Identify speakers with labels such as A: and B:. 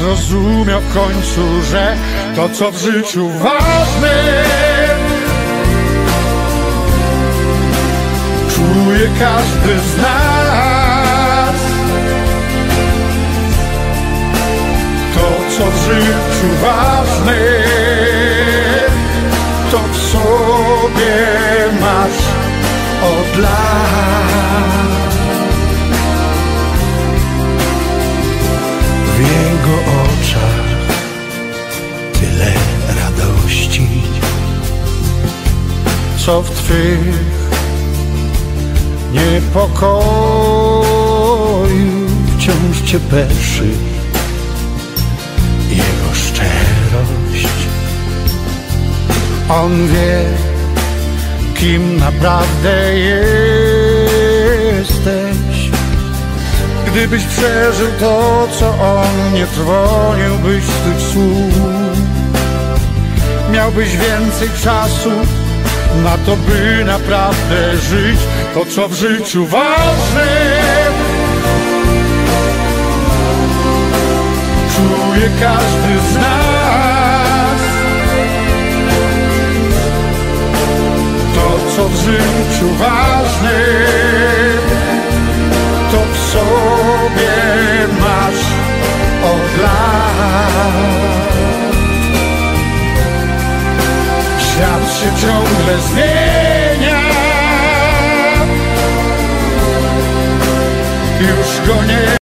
A: Zrozumiał w końcu, że to co w życiu ważne Czuje każdy z nas. To co w życiu ważne To w sobie masz od lat co w twych niepokoju
B: wciąż cię peszy jego szczerość.
A: On wie, kim naprawdę jesteś. Gdybyś przeżył to, co on, nie trwoniłbyś tych słów. Miałbyś więcej czasu na to, by naprawdę żyć to, co w życiu ważne. Czuje każdy z nas to, co w życiu ważne, to w sobie masz od lat. się ciągle zmienia.